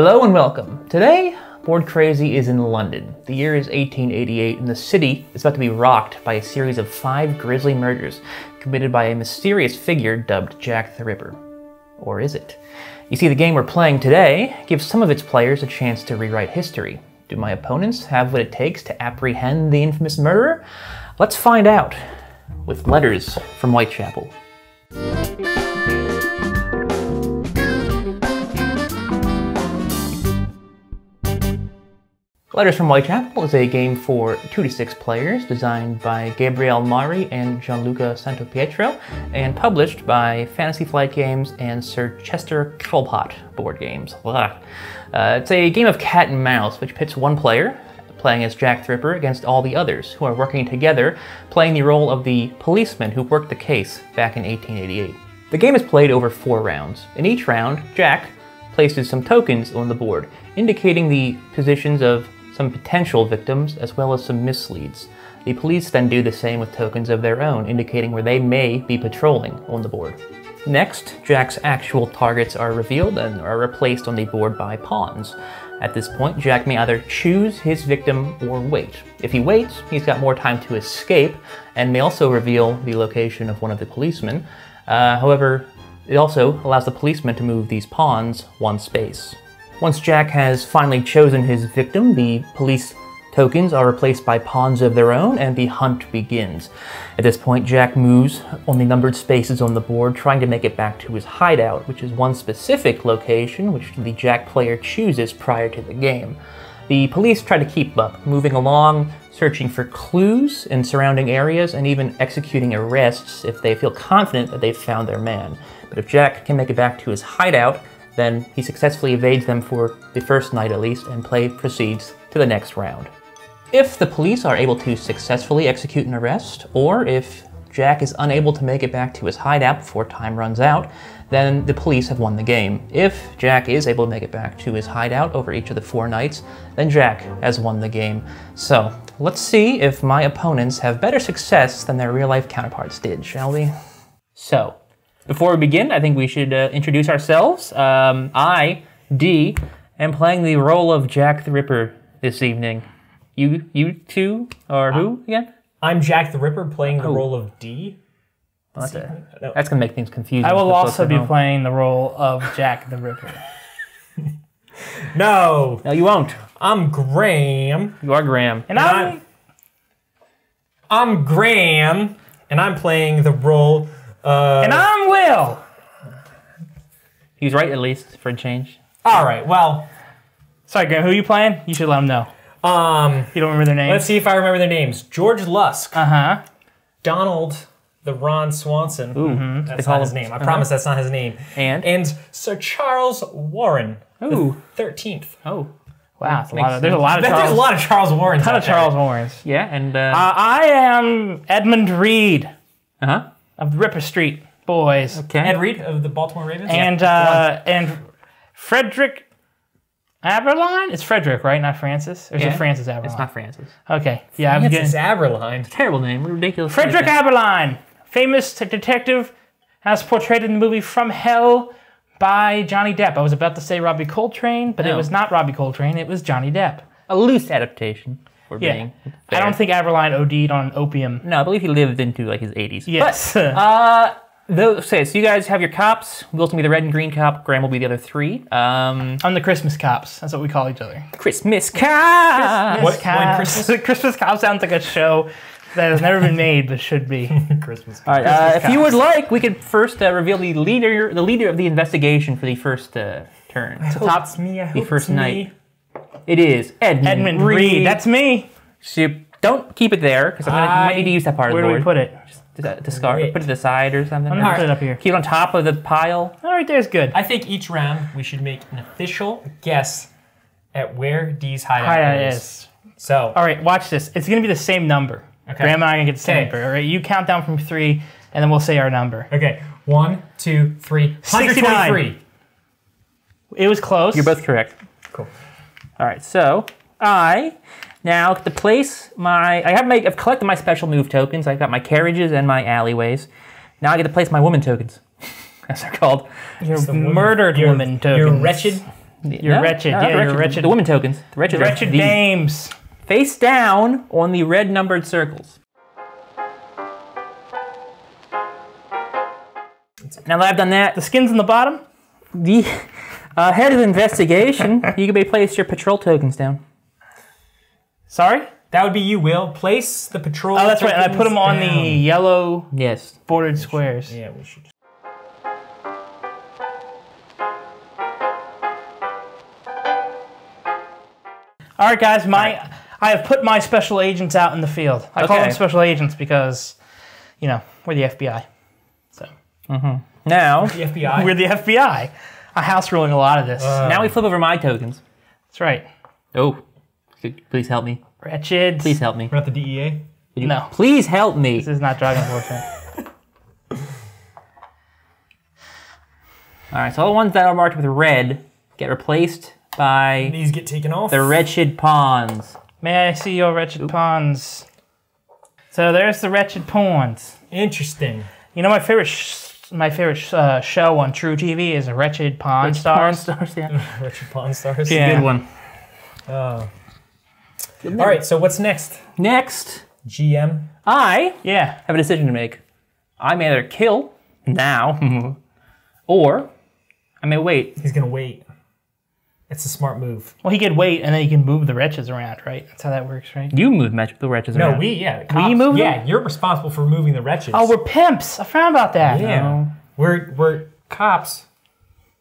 Hello and welcome. Today, Board Crazy is in London. The year is 1888 and the city is about to be rocked by a series of five grisly murders committed by a mysterious figure dubbed Jack the Ripper. Or is it? You see, the game we're playing today gives some of its players a chance to rewrite history. Do my opponents have what it takes to apprehend the infamous murderer? Let's find out with letters from Whitechapel. Letters from Whitechapel is a game for 2 to 6 players designed by Gabriele Mari and Gianluca Santopietro and published by Fantasy Flight Games and Sir Chester Cobblepot board games. Uh, it's a game of cat and mouse which pits one player, playing as Jack the Ripper, against all the others who are working together, playing the role of the policeman who worked the case back in 1888. The game is played over four rounds. In each round, Jack places some tokens on the board, indicating the positions of some potential victims, as well as some misleads. The police then do the same with tokens of their own, indicating where they may be patrolling on the board. Next, Jack's actual targets are revealed and are replaced on the board by pawns. At this point, Jack may either choose his victim or wait. If he waits, he's got more time to escape and may also reveal the location of one of the policemen. Uh, however, it also allows the policeman to move these pawns one space. Once Jack has finally chosen his victim, the police tokens are replaced by pawns of their own and the hunt begins. At this point, Jack moves on the numbered spaces on the board, trying to make it back to his hideout, which is one specific location which the Jack player chooses prior to the game. The police try to keep up, moving along, searching for clues in surrounding areas, and even executing arrests if they feel confident that they've found their man. But if Jack can make it back to his hideout, then he successfully evades them for the first night at least, and play proceeds to the next round. If the police are able to successfully execute an arrest, or if Jack is unable to make it back to his hideout before time runs out, then the police have won the game. If Jack is able to make it back to his hideout over each of the four nights, then Jack has won the game. So, let's see if my opponents have better success than their real life counterparts did, shall we? So, before we begin, I think we should uh, introduce ourselves. Um, I, D, am playing the role of Jack the Ripper this evening. You, you two are who again? I'm Jack the Ripper playing the Oh. role of D. That's, a- No. that's gonna make things confusing. I will the folks also at be home. playing the role of Jack the Ripper. No, No, you won't. I'm Graham. You are Graham. And I'm- I'm I'm Graham, and I'm playing the role of. and I'm Will. He's right at least for a change. All right. Well, Sorry, Graham, who are you playing? You should let them know. um, You don't remember their names? let's see if I remember their names: George Lusk, Uh huh. Donald, the Ron Swanson. Ooh, That's call not his name. I promise that's not his name. And And Sir Charles Warren, Ooh. thirteenth. oh, Wow, a lot of, there's a lot of There's Charles. a lot of Charles Warrens. ton out of. Charles Warrens. yeah, and uh, Uh, I am Edmund Reid uh huh. Of Ripper Street Boys, Okay. Ed Reed of the Baltimore Ravens. and uh, and Frederick Abberline. It's Frederick, right? Not Francis. Or is Yeah. it Francis Abberline? It's not Francis. Okay. Yeah, I'm Francis getting Abberline. Terrible name. Ridiculous. Frederick Abberline, famous t- detective, as portrayed in the movie From Hell by Johnny Depp. I was about to say Robbie Coltrane, but it No. was not Robbie Coltrane. It was Johnny Depp. A loose adaptation. For Yeah. being I don't think Abberline OD'd on opium. No, I believe he lived into like his 80s. Yes. But, uh, those, okay, so you guys have your cops. Will's gonna be the red and green cop. Graham will be the other three. Um, I'm the Christmas cops. That's what we call each other. Christmas cop. What- when Cops. Christmas- Christmas Cop sounds like a show that has never been made, but should be. Christmas. All right. Uh, if you would like, we could first uh, reveal the leader, the leader of the investigation for the first uh, turn. So top, it's me. I the hope first it's night. me. It is Edmund, Edmund Reid. Reed. That's me. So don't keep it there because I'm gonna I might need to use that part Where of do the we board. put it? Dis- discard. Wait. Put it to the side or something. I'm gonna put it up here. Keep it on top of the pile. All right, there's good. I think each round we should make an official guess at where D's hideout Hideout is. is. So, All right, watch this. It's gonna be the same number. Okay. Graham and I are gonna get the same Okay. number. All right, you count down from three, and then we'll say our number. okay, one, two, three, 69. 123. It was close. You're both correct. Cool. All right, so I now get to place my. I have my. I've collected my special move tokens. I've got my carriages and my alleyways. Now I get to place my woman tokens, as they're called. Your the woman- murdered your- woman tokens. Your tokens. wretched You're wretched. not Yeah, the you're wretched. wretched. The women tokens. The wretched. are Wretched dames. Face down on the red numbered circles. Now that I've done that, The skin's in the bottom. the uh, head of investigation, you can be place your patrol tokens down. Sorry. That would be you, Will. Place the patrol. Oh, that's right. And I put them on the yellow Yes. bordered squares. Yeah, we should. All right, guys. My I have put my special agents out in the field. I call Okay. them special agents because, you know, we're the FBI. So Now, The FBI. we're the FBI. A house ruling a lot of this. Uh. now we flip over my tokens. that's right. Oh, please help me. Wretched. Please help me. We're not the DEA. You- No. Please help me. This is not Dragon enforcement. All right, so all the ones that are marked with red get replaced by These get taken off. the wretched pawns. May I see your wretched pawns? So there's the wretched pawns. Interesting. You know my favorite sh- my favorite uh, show on truTV is Wretched Pawn Stars. Pawn stars, yeah. Wretched Pawn Stars. Yeah. Good one. Oh. All right. So what's next? Next, GM. I Yeah. have a decision to make. I may either kill now, or I may wait. He's gonna wait. It's a smart move. Well, he could wait, and then he can move the wretches around, right? That's how that works, right? You move match the wretches around. No, around. we yeah. the cops- move them? Yeah, you're responsible for moving the wretches. Oh, we're pimps. I found about that. yeah. No. We're we're cops,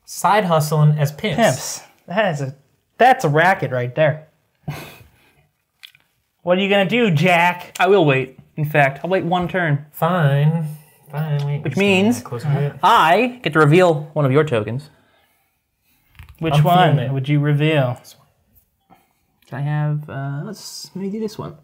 side hustling as pimps. Pimps. That is a that's a racket right there. what are you gonna do, Jack? I will wait. In fact, I'll wait one turn. Fine. Fine. Wait. Which means- close to it. I get to reveal one of your tokens. Which I'm one would you reveal? Can I have. Uh, let's maybe do this one.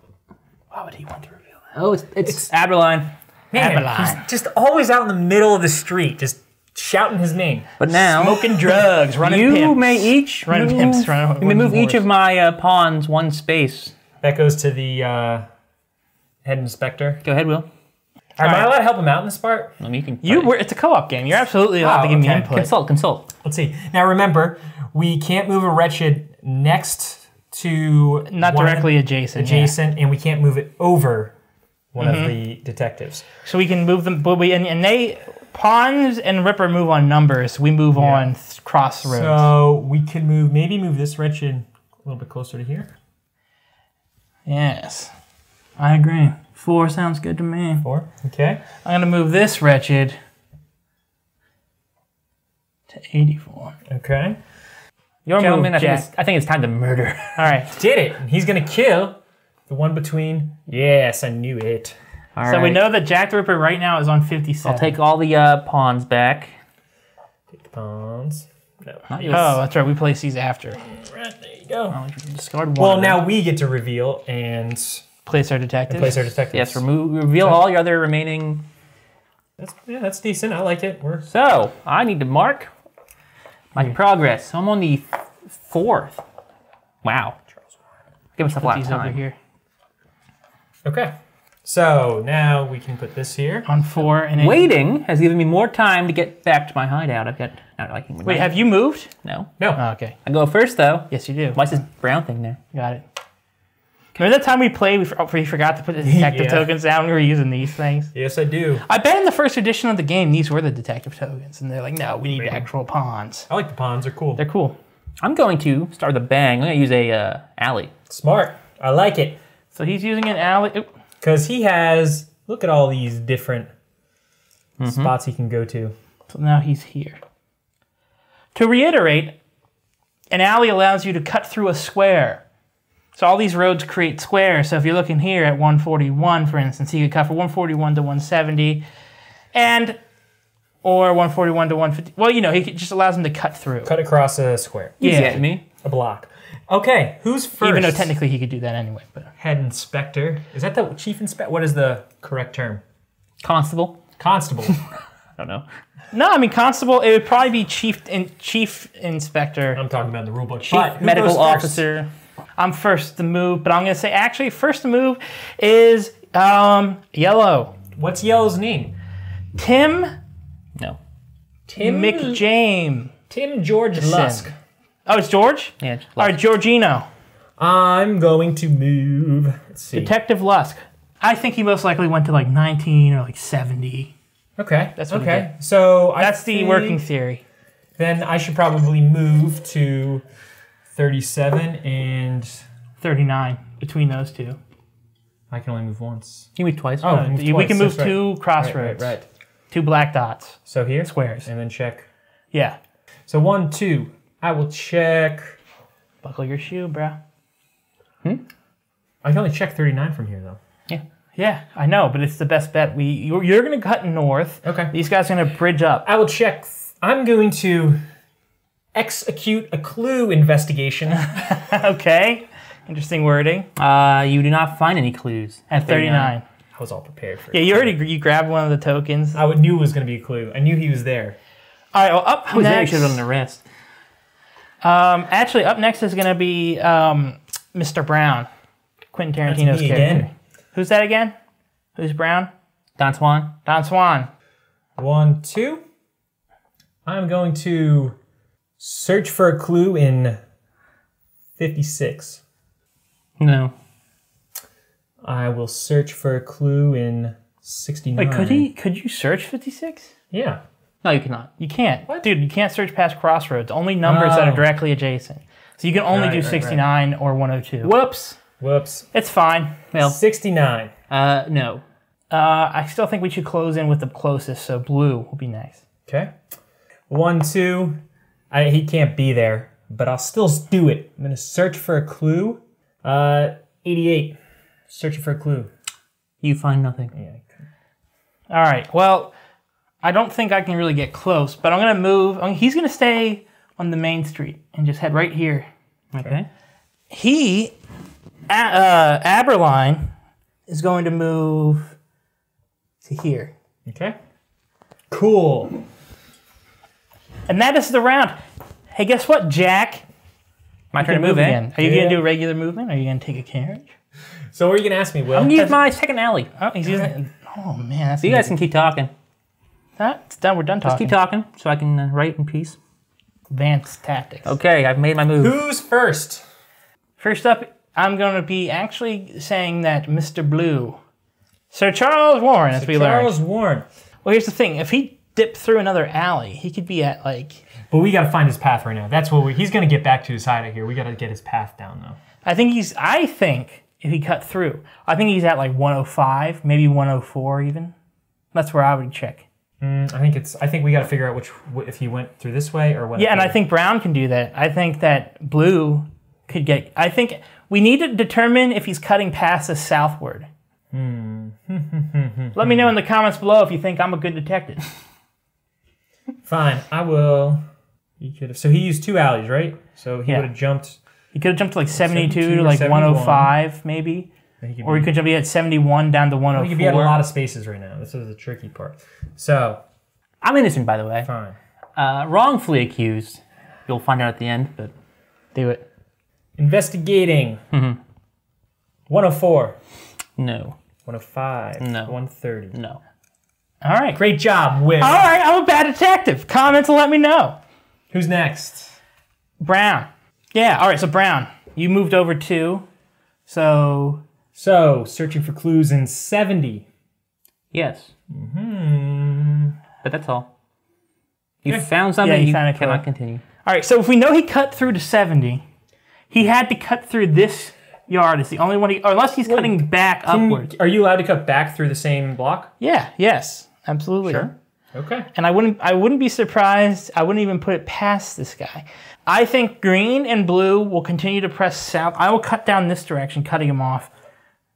Why would he want to reveal that? Oh, it's it's, Abberline. Man, Adeline. he's just always out in the middle of the street, just shouting his name. But now Smoking drugs, running you pimps. may each Running move, pimps, running- you may move each of my uh, pawns one space. That goes to the uh, head inspector. Go ahead, Will. Am I right. allowed to help him out in this part? Let me can You were. It's a co-op game. You're absolutely allowed Oh, to give me okay. input. consult. Consult. Let's see. Now remember, we can't move a wretched next to Not directly adjacent. yeah. adjacent, and we can't move it over one Mm-hmm. of the detectives. So we can move them, but we and, and they pawns and Ripper move on numbers. We move on th- crossroads. So we can move, maybe move this wretched a little bit closer to here. yes, I agree. Four sounds good to me. Four. Okay. I'm gonna move this wretched to 84. Okay. Your Gentlemen, movement. I think, Jack. it's, I think it's time to murder. All right. Did it. He's going to kill the one between. Yes, I knew it. All So we know that Jack the Ripper right now is on 57. I'll take all the uh, pawns back. Take the pawns. No. Not yours. Oh, that's right. We place these after. Right, there you go. Discard one. Well, now we get to reveal and place our detective. place our detectives. Yes, remove, reveal all your other remaining. That's, yeah, that's decent. I like it. We're So I need to mark my hmm. progress. I'm on the fourth. Wow. Give myself a lot of These over time. here okay. So now we can put this here. on four and eight. Waiting has given me more time to get back to my hideout. I've got not liking. Wait, have you moved? no? No. Oh, okay. I go first though. Yes, you do. Why's this brown thing there? Got it. Remember that time we played, we, for- we forgot to put the detective Yeah. tokens down? We were using these things. yes, I do. I bet in the first edition of the game, these were the detective tokens. And they're like, no, we need Maybe. actual pawns. I like the pawns. They're cool. They're cool. I'm going to start with a bang. I'm going to use a uh, alley. Smart. I like it. So he's using an alley. Because he has, look at all these different spots he can go to. So now he's here. To reiterate, an alley allows you to cut through a square. So all these roads create squares. So if you're looking here at 141, for instance, he could cut from 141 to 170, and or 141 to 150. Well, you know, he just allows him to cut through. Cut across a square, You Yeah. get me? a block. Okay, who's first? Even though technically he could do that anyway, but Head inspector. Is that the chief inspector? What is the correct term? Constable? Constable. I don't know. no, I mean constable. It would probably be chief in, chief inspector, I'm talking about the rule book. chief But medical officer. first? I'm first to move, but I'm gonna say actually first to move is um, yellow. What's Yellow's name? Tim No. Tim McJame. Tim George Lusk. Oh, it's George. Yeah. All right, Georgino, I'm going to move. Let's see. Detective Lusk. I think he most likely went to like 19 or like 70. okay. That's okay. So I That's the working theory. Then I should probably move to 37, and 39 between those two. I can only move once. You moved twice. Oh, Uh, move we twice, can move that's two Right, crossroads, right, right. two black dots, So here, squares. and then check. Yeah. So one, two. I will check. Buckle your shoe, bro. I can only check 39 from here, though. Yeah. Yeah, I know, but it's the best bet. We you're, you're going to cut north. Okay. These guys are going to bridge up. I will check. I'm going to execute a clue investigation. okay. Interesting wording. Uh, you do not find any clues At 39. I was all prepared for Yeah, you already you grabbed one of the tokens. I knew it was going to be a clue. I knew he was there. All right, well, up I was there. You next. should have done the rest. Um, actually, up next is going to be um, Mr. Brown, Quentin Tarantino's me character. again. Who's that again? Who's Brown? Don Swan. Don Swan. One, two. I'm going to search for a clue in 56. No. I will search for a clue in 69. Wait, could he? Could you search 56? Yeah. No, you cannot. You can't, dude. You can't search past crossroads. Only numbers that are Oh. directly adjacent. So you can only Right, do right, right. 69 or 102. Whoops. Whoops. It's fine. Well, 69. uh, no. Uh, I still think we should close in with the closest. So blue will be nice. Okay. One, two. I, he can't be there, but I'll still do it. I'm to search for a clue. Uh, 88. Searching for a clue. You find nothing. Yeah. All right. Well, I don't think I can really get close, but I'm gonna move. I mean, he's gonna stay on the main street and just head right here. Okay. He, A- uh, Abberline, is going to move to here, Okay. Cool. And that is the round. Hey, guess what, Jack? My You turn to move, eh? again. Are you Yeah. gonna do a regular movement? Or are you gonna take a carriage? So what are you going to ask me, Will? I'm gonna use my second alley. Oh, he's using. Oh man, So you guys can keep talking. That's done. We're done talking. Just talking. keep talking so I can uh, write in peace. Advanced tactics. Okay, I've made my move. Who's first? First up, I'm going to be actually saying that Mr. Blue, Sir Charles Warren, as we learned. Charles Warren. Well, here's the thing: if he dipped through another alley, he could be at like. But we got to find his path right now. That's what we, he's going to get back to his hideout here. We got to get his path down, though. I think he's. I think if he cut through, I think he's at like 105, maybe 104 even. That's where I would check. Mm, I think it's. I think we got to figure out which if he went through this way or what. Yeah, and I think Brown can do that. I think that Blue could get. I think we need to determine if he's cutting past us southward. Hmm. Let me know in the comments below if you think I'm a good detective. Fine, I will. He could have. So he used two alleys, right? So he Yeah. would have jumped. He could have jumped to like 72, 72 to like 105 maybe. He Or he could be at 71 down to He could be at a lot of spaces right now. This is the tricky part. So I'm innocent, by the way. fine. Uh, wrongfully accused. You'll find out at the end, but Do it. Investigating. 104, no, 105, No. 130. no. All right. Great job, Will. All right, I'm a bad detective. Comments will let me know. Who's next? Brown. Yeah, all right, so Brown, you moved over too. So, So searching for clues in 70. Yes, Hmm. but that's all. You found something. Yeah, you you found a cannot clue. continue. all right, so if we know he cut through to 70, he had to cut through this yard. It's the only one he, or unless he's cutting back upwards. Are you allowed to cut back through the same block? Yeah, yes, absolutely. Sure. Okay. and I wouldn't I wouldn't be surprised. I wouldn't even put it past this guy. I think green and blue will continue to press south. I will cut down this direction, cutting him off.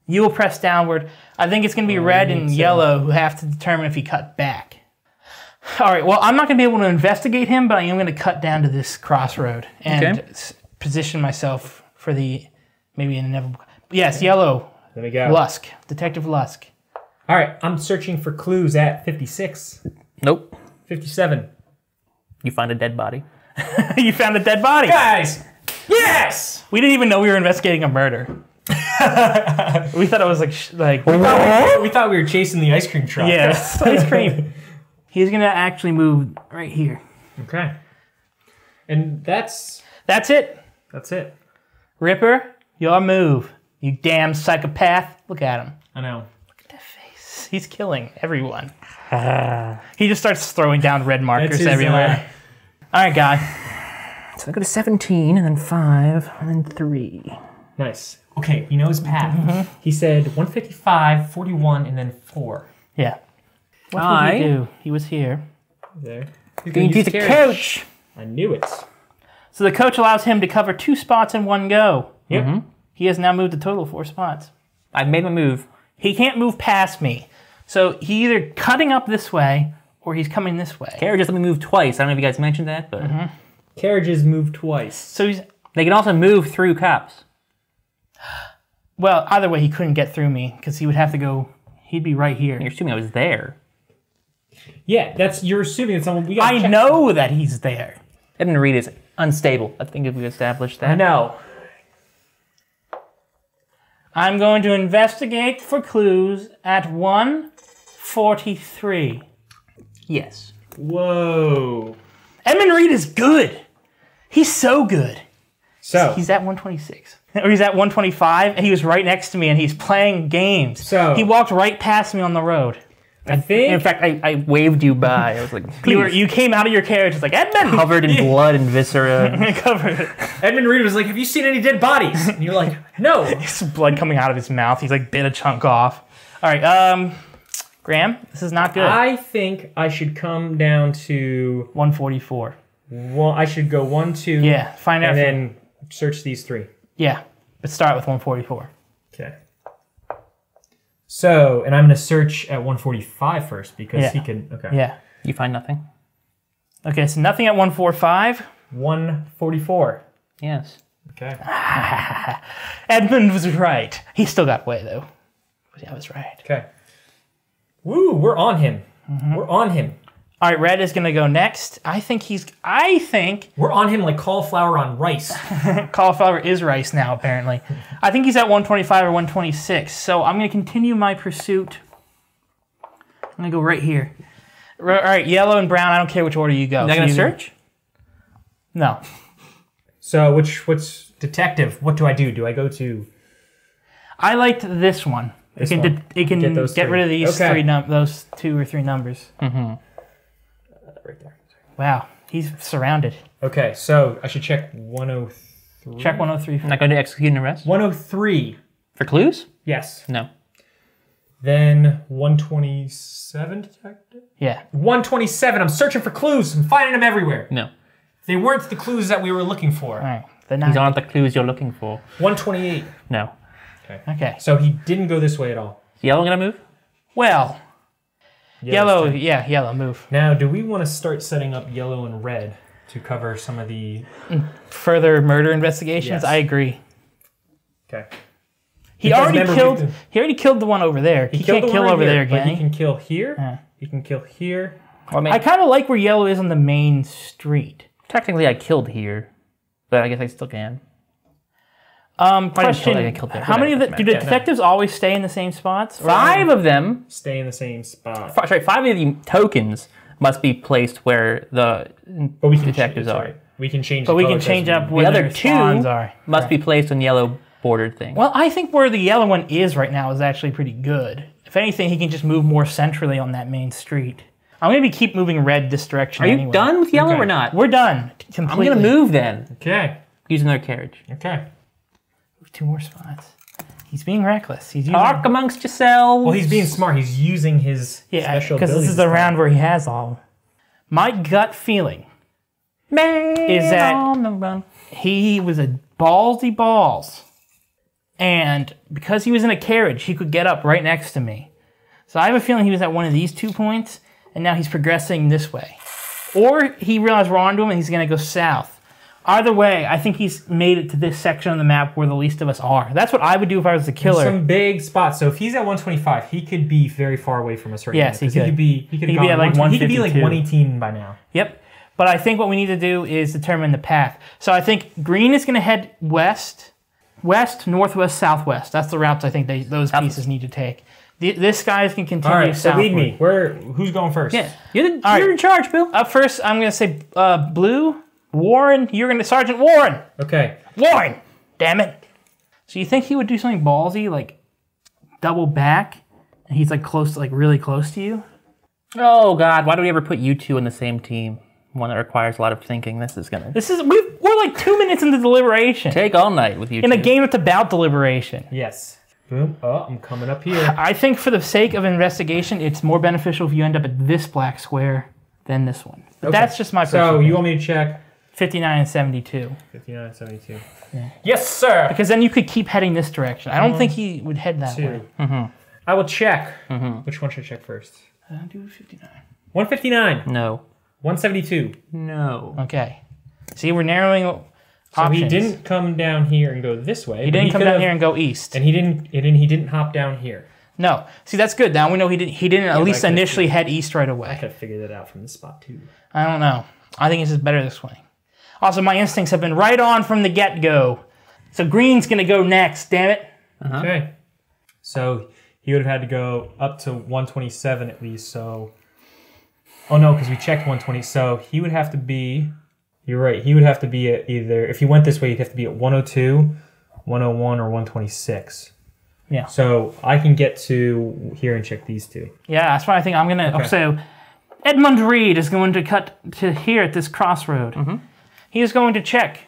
You will press downward. I think it's going to be red and yellow who have to determine if he cut back. All right. Well, I'm not going to be able to investigate him, but I am going to cut down to this crossroad and Okay. position myself for the maybe an inevitable. Yes, yellow. There we go. Lusk, Detective Lusk. All right. I'm searching for clues at 56, Nope. 57. You find a dead body. you found a dead body. Guys! Yes! We didn't even know we were investigating a murder. we thought it was like sh- like We thought we were chasing the ice cream truck. yes, ice cream. He's gonna actually move right here. Okay. And that's That's it. That's it. Ripper, your move. You damn psychopath. Look at him. I know. He's killing everyone. he just starts throwing down red markers his, everywhere. Uh, All right, guy. So I go to 17, and then 5, and then 3. Nice. Okay, he knows path. Mm-hmm. He said 155, 41, and then 4. Yeah. What I- did he do? He was here. There. He's Going gonna use the carriage. coach. I knew it. So the coach allows him to cover two spots in one go. Yep. Mm-hmm. He has now moved a total of four spots. I've made my move. He can't move past me. So he either cutting up this way or he's coming this way. Carriages let me move twice. I don't know if you guys mentioned that, but mm-hmm. Carriages move twice. So he's they can also move through cops. well, either way he couldn't get through me because he would have to go he'd be right here. You're assuming I was there. Yeah, that's you're assuming that someone we got. I know that he's there. Edmund Reid is unstable. I think if we established that. I know. I'm going to investigate for clues at 143. Yes. Whoa. Edmund Reid is good. He's so good. So He's at 126. Or he's at 125, and he was right next to me, and he's playing games. So- he walked right past me on the road. I think In fact, I, I waved you by. I was like, You, were, you came out of your carriage. It's like Edmund. covered in blood and viscera. covered. Edmund Reid was like, "Have you seen any dead bodies?" And you're like, "No." There's blood coming out of his mouth. He's like bit a chunk off. All right, um, Graham, this is not good. I think I should come down to 144. Well, I should go one, two, Yeah, find out. and then search these three. yeah, let's start with 144. So, and I'm going to search at 145 first because Yeah. he can. Okay. Yeah. you find nothing? Okay, so nothing at 145. 144. Yes. Okay. Edmund was right. He still got away though. But I was right. Okay. Woo, we're on him. Mm-hmm. We're on him. All right, Red is gonna go next. I think he's. I think We're on him like cauliflower on rice. cauliflower is rice now. Apparently, I think he's at 125 or 126. So I'm gonna continue my pursuit. I'm gonna go right here. All right, yellow and brown. I don't care which order you go. Not So gonna search? No. so, which what's detective? What do I do? Do I go to? I liked this one. This it can, one. it can Get get, rid of these Okay. three num- those two or three numbers. Mm-hmm. Right there. Wow, he's surrounded. Okay, so I should check 103. Check 103. I'm not going to execute an arrest? 103. For clues? Yes. No. Then 127 detective. Yeah. 127. I'm searching for clues. I'm finding them everywhere. No. They weren't the clues that we were looking for. All right. The These aren't the clues you're looking for. 128. No. Okay. So he didn't go this way at all. Is yellow going to move? Well, Yellow's yellow. Yeah, yellow. Move. Now, do we want to start setting up yellow and red to cover some of the? Mm, further murder investigations. Yes. I agree. Okay. He Because already killed. can- He already killed the one over there. He, killed can't the kill right over here, there but again. He can kill here. Yeah. He can kill here. Well, I mean, I kind of like where yellow is on the main street. technically I killed here, but I guess I still can. Um, I didn't kill- question: I kill there. How many of the do the matter. detectives always stay in the same spots? Five of them, Stay in the same spot. fi- sorry, five of the tokens must be placed where the But we can detectives sorry, are. We can change. But the we can change up where the other two are. must be placed on yellow bordered thing. Well, I think where the yellow one is right now is actually pretty good. If anything, he can just move more centrally on that main street. I'm gonna be keep moving red this direction. Are you anyway. done with yellow Okay. or not? We're done. I'm gonna move then. Okay. Use another carriage. Okay. Two more spots. He's being reckless. He's using. Talk amongst yourselves. Well, he's being smart. He's using his yeah, special because this is the round where he has all. My gut feeling Man Is that- on the run. he was a ballsy balls. And because he was in a carriage, he could get up right next to me. So I have a feeling he was at one of these two points, and now he's progressing this way. Or he realized we're onto him and he's going to go south. Either way, I think he's made it to this section of the map where the least of us are. That's what I would do if I was the killer. Some big spots. So if he's at 125, he could be very far away from us right Yes, now. he 'cause could. be. He could He'd have be at, like, He could be like 118 by now. Yep. But I think what we need to do is determine the path. So I think green is going to head west, west, northwest, southwest. That's the routes I think they, those pieces need to take. The, this guy's can continue All right. So southward. lead me. Where? Who's going first? Yeah. You're, the, you're right. in charge, Bill. Up first, I'm going to say uh, blue. Warren, you're gonna Sergeant Warren. Okay. Warren, damn it. So you think he would do something ballsy, like double back, and he's like close, like really close to you? Oh God, why do we ever put you two in the same team? One that requires a lot of thinking. This is gonna This is we we're like two minutes into deliberation take all night with you in two. a game that's about deliberation. Yes. Boom. Oh, I'm coming up here. I think for the sake of investigation, it's more beneficial if you end up at this black square than this one. But Okay. that's just my So you want me to check 59 and 72. 59, and 72. Yes, sir. Because then you could keep heading this direction. I don't mm-hmm. think he would head that way. Two. I will check. Mm-hmm. Which one should I check first? Uh, do 59. 159, no, 172. no. Okay. See, we're narrowing So options. he didn't come down here and go this way. He didn't come down here and go east. and he didn't. And he didn't hop down here. No. See, that's good. Now we know he didn't. He didn't at least initially head east right away. I could have figured that out from this spot too. I don't know. I think it's just better this way. Also, my instincts have been right on from the get go. So green's gonna go next. Damn it. Uh-huh. Okay. So he would have had to go up to 127 at least. So, oh no, because we checked 120. So he would have to be. You're right. He would have to be at either. If he went this way, he'd have to be at 102, 101, or 126. Yeah. So I can get to here and check these two. Yeah, that's why I think I'm gonna. Okay. So, Edmund Reid is going to cut to here at this crossroad. Mm-hmm. He is going to check.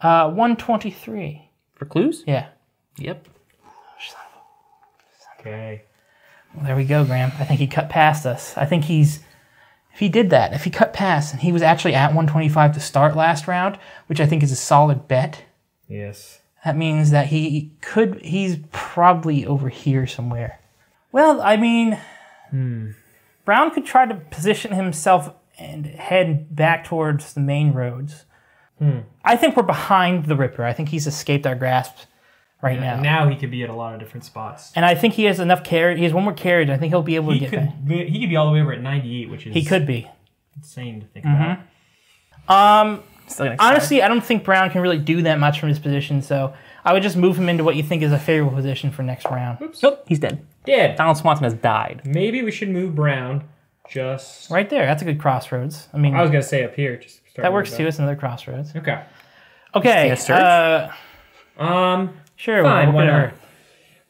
Uh, 123. For clues? Yeah. Yep. Okay. Well, there we go, Graham. I think he cut past us. I think he's. If he did that, if he cut past and he was actually at 125 to start last round, which I think is a solid bet, Yes. that means that he could. He's probably over here somewhere. Well, I mean, Brown could try to position himself and head back towards the main roads. I think we're behind the Ripper. I think he's escaped our grasp right now. Now he could be at a lot of different spots. And I think he has enough carriage. He has one more carriage. I think he'll be able to get could. back. He could be all the way over at 98, which is He could be. insane to think Mm-hmm. about. Um, Still gonna honestly, I don't think Brown can really do that much from his position, so I would just move him into what you think is a favorable position for next round. Oops. Nope, he's dead. Dead. Donald Swanson has died. Maybe we should move Brown. Just. Right there. That's a good crossroads. I mean, I was gonna say up here. Just start that works with too. It's another crossroads. Okay. Okay. Yeah, search? Uh, Um. sure. Fine. we'll Why look it not? up.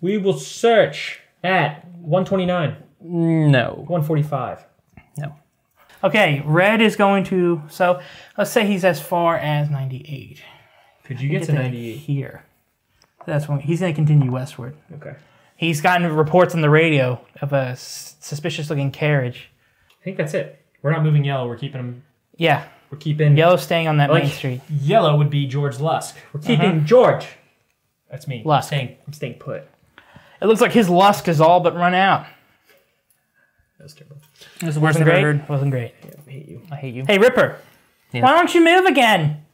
We will search at 129, No. 145. No. Okay. Red is going to. So let's say he's as far as 98. Could you get to 98? here. That's when he's going to continue westward. Okay. He's gotten reports on the radio of a suspicious-looking carriage. I think that's it. We're not moving yellow. We're keeping them. Yeah, We're keeping yellow staying on that Like- main street. Yellow would be George Lusk. We're uh-huh. keeping George. That's me. Lusk. I'm staying, I'm staying put. It looks like his lusk is all but run out. That's terrible. It was the worst Wasn't great. heard. Wasn't great. I hate you. I hate you. Hey Ripper, Yeah. why don't you move again?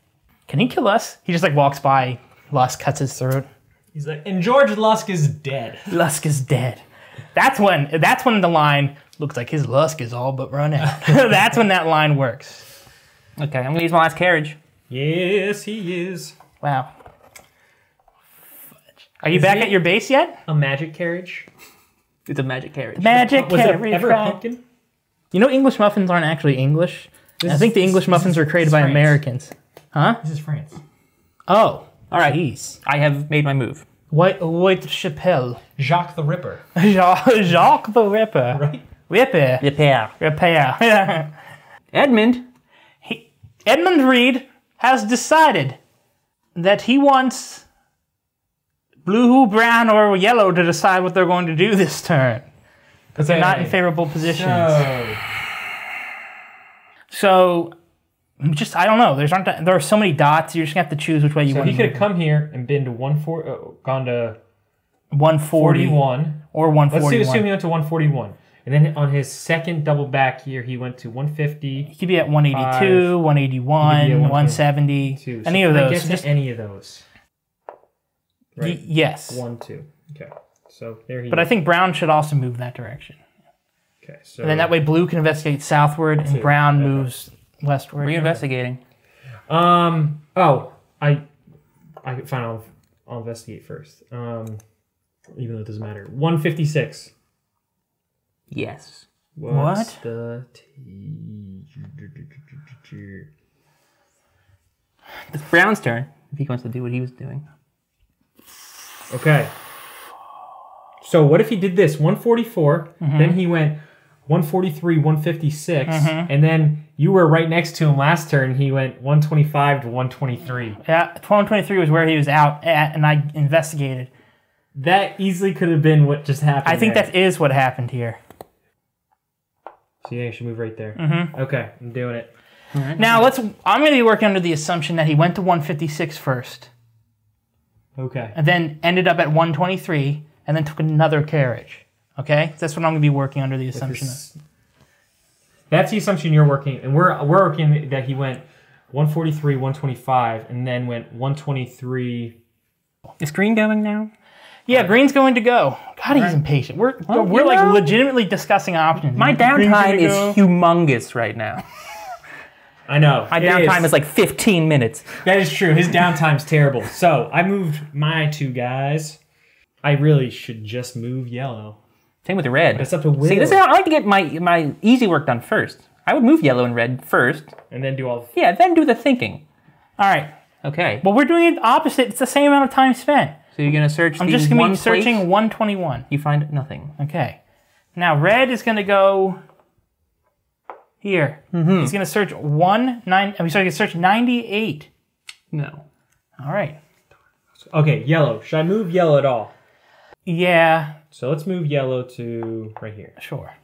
Can he kill us? He just like walks by. Lusk cuts his throat. He's like, and George Lusk is dead. Lusk is dead. That's when. That's when the line looks like his lusk is all but run out. that's when that line works. Okay, I'm gonna use my last carriage. Yes, he is. Wow. Are you back at your base yet? A magic carriage. It's a magic carriage. Magic Was it carriage ever a pumpkin? You know, English muffins aren't actually English. I is- think the English muffins is- were created by France. Americans. Huh? This is France. Oh. All right. Jeez. I have made my move. White, white Chapelle. Jacques the Ripper. Jacques, Jacques the Ripper. Right? Ripper. Repair. Repair. Edmund. he, Edmund Reed has decided that he wants blue, brown, or yellow to decide what they're going to do this turn. Because they're not in favorable positions. So, So, just I don't know. There's aren't there are so many dots. You're just gonna have to choose which way you so want. he could have come here and been to one four, uh, gone to 140 41. or Let's 141. assume he went to 141. And then on his second double back here, he went to 150. He could be at 182, Five. 181, He could be at 170, Two. any of can I those. Just, any of those. y- yes. One, two. Okay. So there he But I think Brown should also move that direction. Okay. So And then that way Blue can investigate southward and Two. Brown Okay. moves westward. Reinvestigating. Um. Oh, I. I fine. I'll, I'll investigate first. Um. Even though it doesn't matter. One fifty six. Yes. What's What? the T? It's Brown's turn if he wants to do what he was doing. Okay. So what if he did this 144, Mm-hmm. then he went 143, 156, Mm-hmm. and then you were right next to him last turn. He went 125 to 123. Yeah, 1223 was where he was out at, and I investigated. That easily could have been what just happened. I think there. that is what happened here. So yeah, you should move right there. Mm-hmm. Okay, I'm doing it. Now let's. I'm going to be working under the assumption that he went to 156 first, Okay. and then ended up at 123, and then took another carriage. Okay, that's what I'm going to be working under the assumption. of. That's the assumption you're working, and we're we're working that he went 143, 125, and then went 123. Is green going now? Yeah, Green's going to go. God, he's impatient. We're we're you like know- legitimately discussing options. My downtime is go. humongous right now. I know. My downtime is like 15 minutes. That is true. His downtime's terrible. So I moved my two guys. I really should just move yellow. Same with the red. it's up to Will. See, this is how I like to get my my easy work done first. I would move yellow and red first. And then do all. The Yeah, then do the thinking. All right. Okay. Well, we're doing it opposite. It's the same amount of time spent. So you're gonna search. I'm the just going to one be searching place, 121. You find nothing. Okay. Now red is going to go here. Mm-hmm. He's going to search one nine. I'm sorry, he's going to search 98. No. All right. Okay, yellow. Should I move yellow at all? Yeah. So let's move yellow to right here. Sure.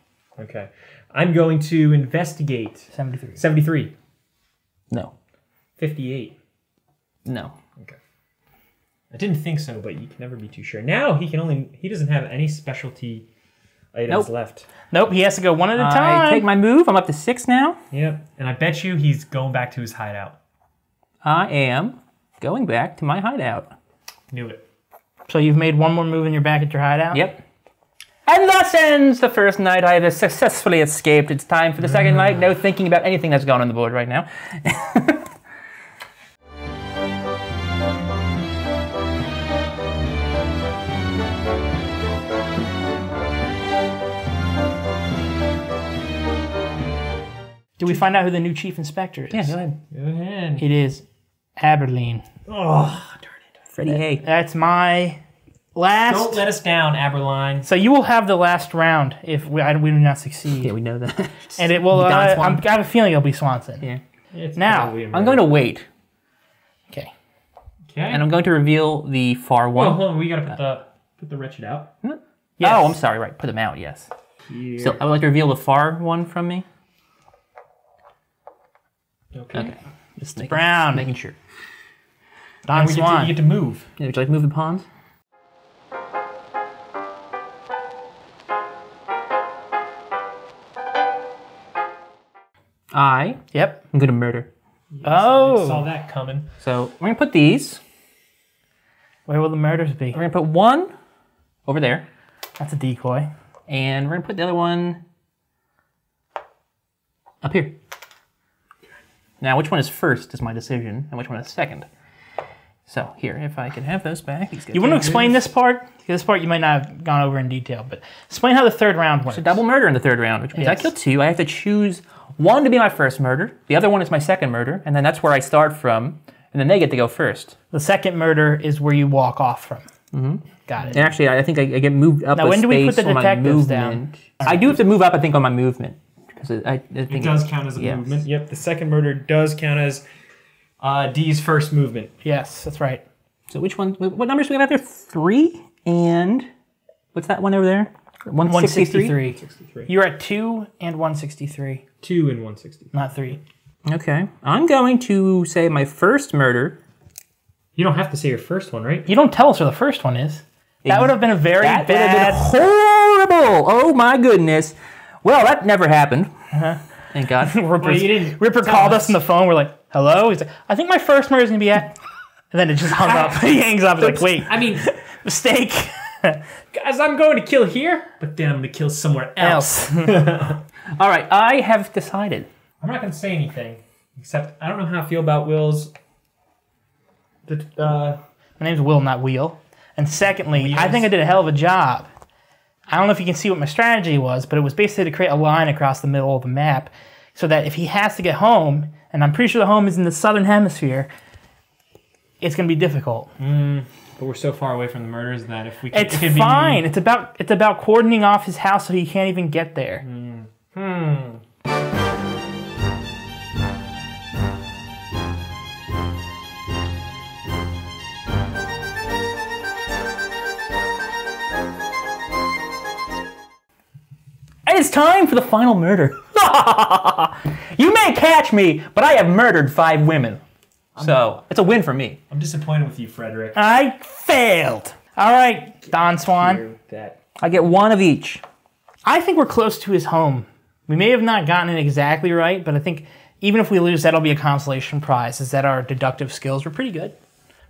Okay. I'm going to investigate 73. 73, No. 58. No. Okay. I didn't think so, but you can never be too sure. Now he can only he doesn't have any specialty items Nope. left. Nope. He has to go one at a time. I take my move. I'm up to six now. Yep. And I bet you he's going back to his hideout. I am going back to my hideout. Knew it. so you've made one more move and you're back at your hideout. Yep. And thus ends the first night. I have successfully escaped. It's time for the second mm. night. No thinking about anything that's going on the board right now. Do we find out who the new chief inspector is? Yeah, go ahead. Go ahead. It is Abberline. Oh, darn it. Freddie Hay. That's my last. Don't let us down, Abberline. so you will have the last round if we, I, we do not succeed. Yeah, we know that. and it will. Uh, Don Swan. I'm, I have got a feeling it'll be Swanson. yeah. It's Now, probably I'm going to wait, Okay. Okay. and I'm going to reveal the far Well, one. hold on. We gotta put the put the wretched out. Yes. Oh, I'm sorry. Right, put them out. Yes. Here. So I would like to reveal the far one from me. Okay. Okay. Just making, Brown. making sure. Don And we get to, Swan. you get to move. Yeah, would you like to move the pawns? I Yep. I'm going to murder. Oh. I Saw that coming. So we're going to put these. Where will the murders be? We're going to put one over there, That's a decoy. and we're going to put the other one up here. Now, which one is first is my decision, and which one is second. So here, if I can have those back. You want to explain this part? This part you might not have gone over in detail, but explain how the third round works. a double murder in the third round, which means I kill two. I have to choose one to be my first murder, the other one is my second murder, and then that's where I start from, and then they get to go first. The second murder is where you walk off from. Mm-hmm. Got it. And actually, I think I, I get moved up. Now, when do we put the detectives down? I do have to move up, I think, on my movement because I, I think It does count as a yes. movement. Yep. The second murder does count as uh, D's first movement. Yes, that's right. So which one? What numbers do we have out there? Three and what's that one over there? One sixty-three. 163. You're at 2 and 163, Two and 160. not 3. Okay, I'm going to say my first murder. You don't have to say your first one, right? You don't tell us where the first one is. That would have been a very That would have bad. been horrible. Oh my goodness. Well, that never happened. Thank God. Ripper, Well, you didn't Ripper called us. us on the phone. We're like, hello? He's like, I think my first murder is going to be at. And then it just hung up. he hangs up. He's like, wait, I mean, mistake. guys, I'm going to kill here, but then I'm going to kill somewhere else. Else. All right, I have decided. I'm not going to say anything, except I don't know how I feel about Will's. The, uh, My name's Will, not Wheel. And secondly, I think I did a hell of a job. I don't know if you can see what my strategy was, but it was basically to create a line across the middle of the map so that if he has to get home, and I'm pretty sure the home is in the southern hemisphere, it's going to be difficult. But we're so far away from the murders that if we could, It's it could be- fine. It's about it's about cordoning off his house so he can't even get there. Hmm. It's time for the final murder. you may catch me, but I have murdered five women. So it's a win for me. I'm disappointed with you, Frederick. I failed. All right, Don Swan. I get one of each. I think we're close to his home. We may have not gotten it exactly right, but I think even if we lose, that'll be a consolation prize. Is that our deductive skills were pretty good.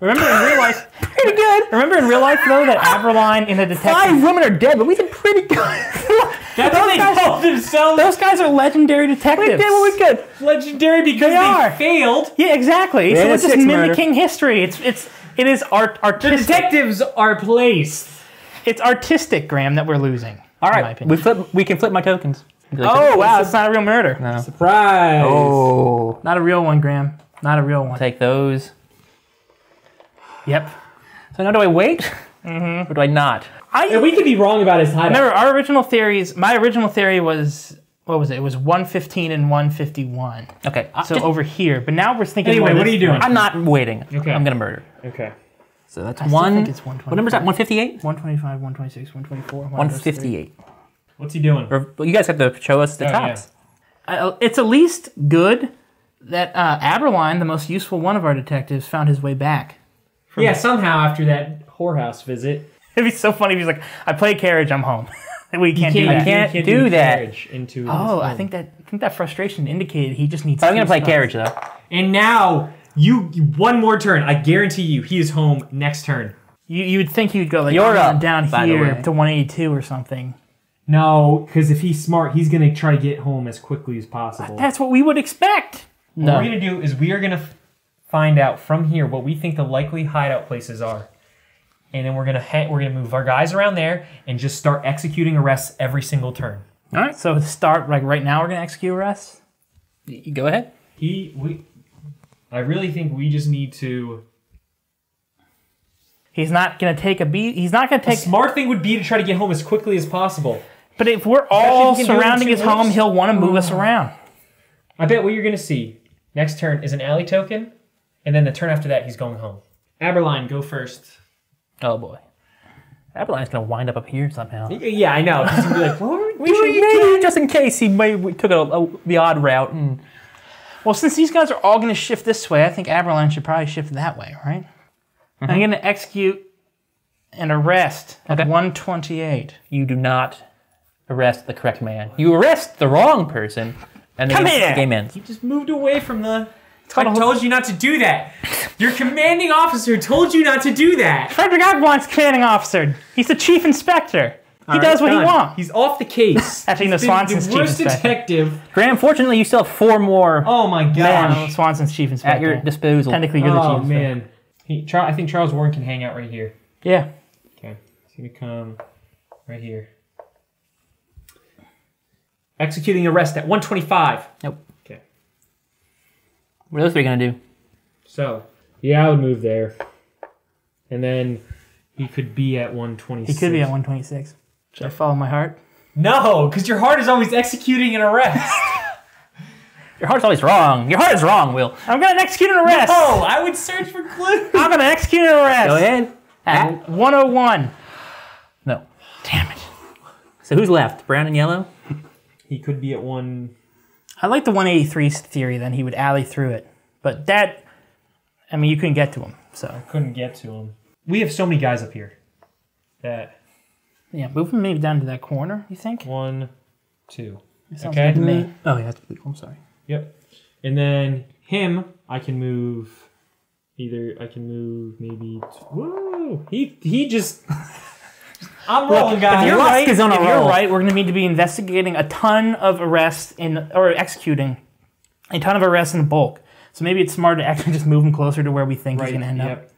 Remember in real life, Pretty good. remember in real life though that Abberline in the detective. Five women are dead, but we did pretty good. That's what they guys- call themselves. Those guys are legendary detectives. we did what we could. legendary because They they, are. failed. Yeah, exactly. Yeah, so we're just six murder. mimicking history. It's it's it is art The detectives are placed. It's artistic, Graham, that we're losing. All in my right, opinion. we flip. We can flip my tokens. Like Oh to- wow, it's not a real murder. No. Surprise. Oh, Not a real one, Graham. Not a real one. take those. Yep. So now do I wait, or do I not? I And we could be wrong about his hideout. remember our original theories. My original theory was what was it? It was 115 and 151. Okay. I- So just- over here, but now we're thinking. Anyway, what are you doing? I'm not waiting. Okay. I'm gonna murder. Okay. So that's I one. think it's 125. What number is that? 158. 125, 126, 124. one of those three. 158. What's he doing? Or well, you guys have to show us the Oh, tops. Uh, it's at least good that uh, Abberline, the most useful one of our detectives, found his way back. Yeah, somehow after that whorehouse visit, It'd be so funny if he's like, "I play carriage, I'm home." we can't, do I that. can't you do that. carriage Into Oh, I think that I think that frustration indicated he just needs. I'm gonna play stuff. carriage though. And now you one more turn. I guarantee you, he is home next turn. You you would think he'd go like You're up, down here to 182 or something. No, because if he's smart, he's gonna try to get home as quickly as possible. That's what we would expect. What we're gonna do is we are gonna f- find out from here what we think the likely hideout places are, and then we're gonna ha- we're gonna move our guys around there and just start executing arrests every single turn. All right. So start like right now, we're gonna execute arrests. You go ahead. He we, I really think we just need to. He's not gonna take a beat. He's not gonna The take. smart thing would be to try to get home as quickly as possible. But if we're all if he can do it in surrounding two his home, moves. he'll want to move us around. I bet what you're gonna see next turn is an alley token, and then the turn after that he's going home. Abberline, go first. Oh boy. Abberline's gonna wind up up here somehow. Yeah, I know. He's gonna be like, what were We should maybe just in case he may we took a, a, the odd route and Well, since these guys are all going to shift this way, I think Abberline should probably shift that way, right? Mm-hmm. I'm going to execute an arrest at 128. you do not arrest the correct man. You arrest the wrong person, and the Come game, here! the game ends. You just moved away from the. Called I a- told you not to do that. Your commanding officer told you not to do that. Frederick Abberline's commanding officer. He's the chief inspector. He does what he wants. He's off the case. Actually, no, He's Swanson's the chief worst inspector. detective. Graham, fortunately, you still have four more Oh my god! Swanson's chief inspector. at your disposal. Technically, you're the oh, chief Oh inspector. man. He, Char- I think Charles Warren can hang out right here. Yeah. Okay. He's gonna come right here. Executing arrest at 125. Nope. Okay. else are we gonna do? So yeah, I would move there, and then he could be at 126. He could be at 126. Should I follow my heart? No, because your heart is always executing an arrest. Your heart's always wrong. Your heart is wrong, Will. I'm going to execute an arrest. oh, I would search for clues. I'm going to execute an arrest. Go ahead. At 101. No. Damn it. So who's left? Brown and yellow. He could be at one. I like the 183 theory, then he would alley through it. But that, I mean, you couldn't get to him. So, Couldn't get to him. We have so many guys up here. That yeah, move him maybe down to that corner, you think? one, two. Sounds Okay. good to me. Oh yeah, that's I'm sorry. Yep. And then him, I can move. Either I can move maybe. Whoa! He he just. I'm rolling, If guys. you're right, is on a if you're roll. right, we're going to need to be investigating a ton of arrests in, or executing a ton of arrests in bulk. So maybe it's smart to actually just move him closer to where we think Right. he's going to end up,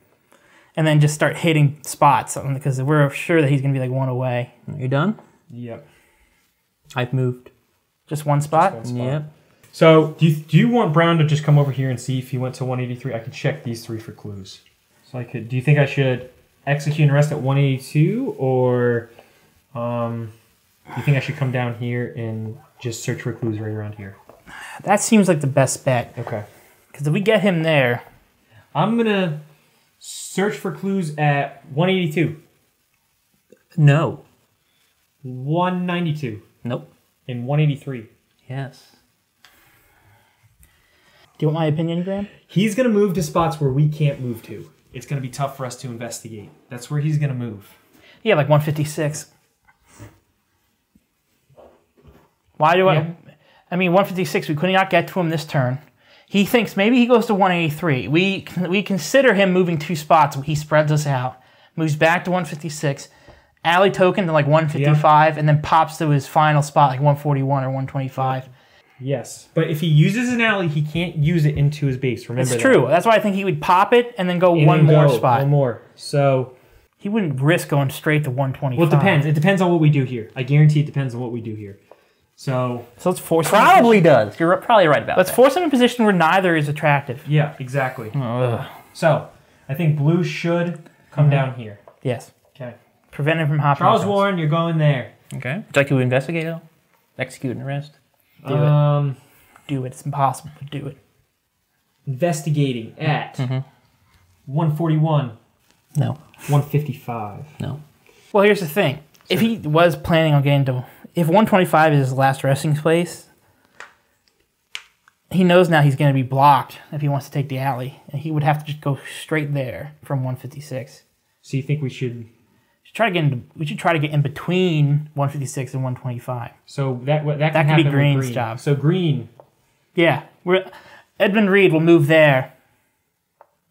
and then just start hitting spots because we're sure that he's going to be like one away. Are you done? Yep. I've moved. Just one spot. one spot. Yep. So do you, do you want Brown to just come over here and see if he went to 183? I can check these three for clues. So I could. Do you think I should execute an arrest at 182, or um, do you think I should come down here and just search for clues right around here? That seems like the best bet. Okay. Because if we get him there, I'm gonna search for clues at 182, No. 192, Nope. and 183. Yes. do you want my opinion, Graham? He's gonna move to spots where we can't move to. It's gonna be tough for us to investigate. That's where he's gonna move. Yeah, like 156. Why do I? Yeah. I mean, 156. We could not get to him this turn. He thinks maybe he goes to 183. We we consider him moving two spots. He spreads us out, moves back to 156, alley token to like 155, and then pops to his final spot like 141 or 125. Yes, but if he uses an alley, he can't use it into his base. Remember It's that. true. That's why I think he would pop it and then go And one then more go, spot. One more. So He wouldn't risk going straight to 125. well, it depends. It depends on what we do here. I guarantee it depends on what we do here. So So let's force him. Probably does. You're probably right about Let's that. force him in a position where neither is attractive. yeah, exactly. Ugh. So I think blue should come mm-hmm. down here. Yes. Okay. Prevent him from hopping. Charles. Warren, you're going there. Okay. Would you like to investigate it? Execute an arrest? Do it. um, Do it. It's impossible, but do it. investigating at Mm-hmm. 141, No. 155. No. Well, here's the thing. If he was planning on getting to, if 125 is his last resting place, he knows now he's going to be blocked if he wants to take the alley, and he would have to just go straight there from 156. So you think we should? Should try to get into, we should try to get in between 156 and 125. So that that, that, That can could be happen with Green's green. job. So green. Yeah, we're Edmund Reid will move there.